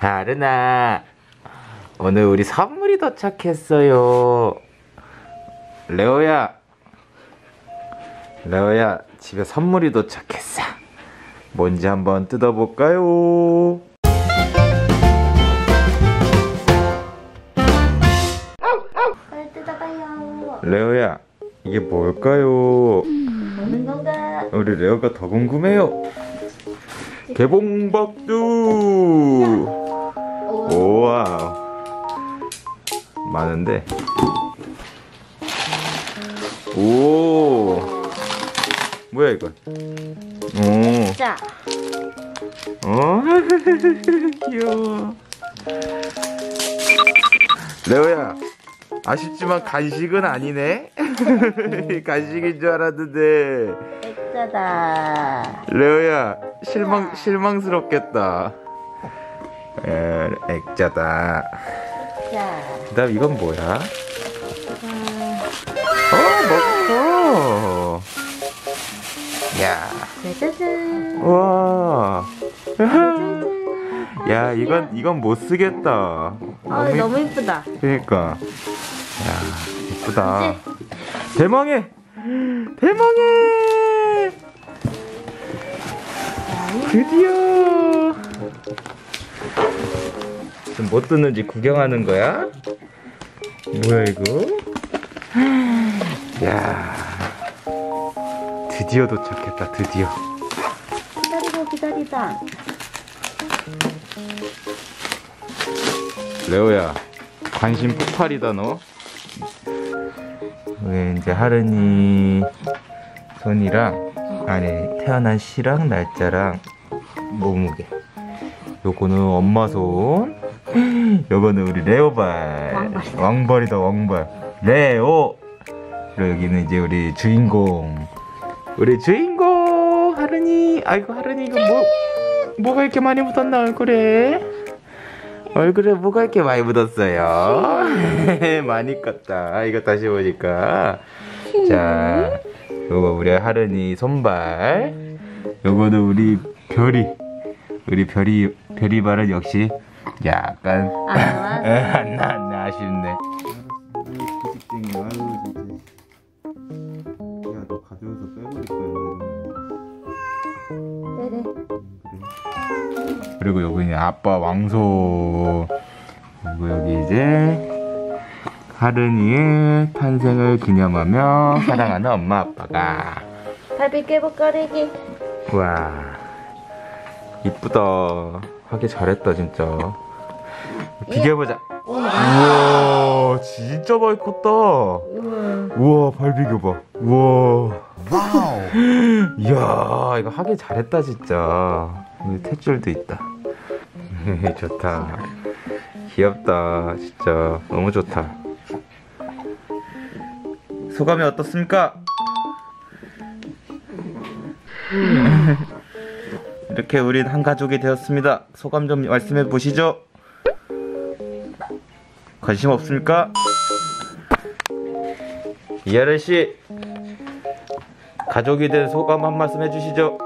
아르나? 오늘 우리 선물이 도착했어요. 레오야. 레오야 집에 선물이 도착했어. 뭔지 한번 뜯어볼까요. 레오야 이게 뭘까요? 먹는 건가? 우리 레오가 더 궁금해요. 개봉박두! 오. 우와 많은데. 오. 뭐야 이건? 오. 자, 어? 귀여워. 레오야 아쉽지만 간식은 아니네. 간식인 줄 알았는데. 액자다. 레오야 실망 실망스럽겠다 에, 액자다. 자, 그다음 이건 뭐야? 어 먹어 야. 짜자잔. 우와. 야 이건 이건 못 쓰겠다. 아, 너무 이쁘다. 그러니까. 야 예쁘다. 대망해 대망해 드디어 지금 뭐 뜯는지 구경하는 거야? 뭐야 이거? 야 드디어 도착했다 드디어 기다리고 기다리다. 레오야 관심 폭발이다 너 왜 이제 하른이 손이랑 아니 태어난 시랑 날짜랑 몸무게 요거는 엄마 손 요거는 우리 레오발 왕발이다. 왕발이다 왕발 레오 그리고 여기는 이제 우리 주인공 우리 주인공 하른이 아이고 하른이 이거 뭐 뭐가 이렇게 많이 묻었나 얼굴에 얼굴에 뭐가 이렇게 많이 묻었어요? 많이 컸다. 이거 다시 보니까. 자, 요거 우리 하른이 손발. 요거는 우리 별이. 우리 별이, 별이 발은 역시 약간. 안 나와? 안 나왔네, 아쉽네. 기식쟁이, 아유, 진짜. 야, 너 가져와서 빼버릴 거야, 네네. 그리고 여기는 아빠 왕소 그리고 여기 이제 하른이의 탄생을 기념하며 사랑하는 엄마 아빠가 발비 깨복 거리기. 와 이쁘다 하기 잘했다 진짜. 비교해보자. 우와. 진짜 많이 컸다. 우와. 발 비교봐. 우와. 와우. 이야 이거 하기 잘했다 진짜. 여기 탯줄도 있다. 좋다. 귀엽다 진짜. 너무 좋다. 소감이 어떻습니까? 이렇게 우린 한 가족이 되었습니다 소감 좀 말씀해 보시죠 관심 없습니까? 이하른 씨 가족이 된 소감 한 말씀 해주시죠.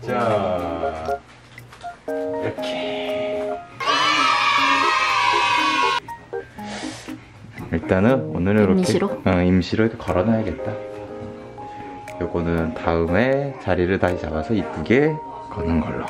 자 일단은 오늘은 이렇게 임시로? 어, 임시로 이렇게 걸어놔야겠다. 요거는 다음에 자리를 다시 잡아서 이쁘게 거는 걸로.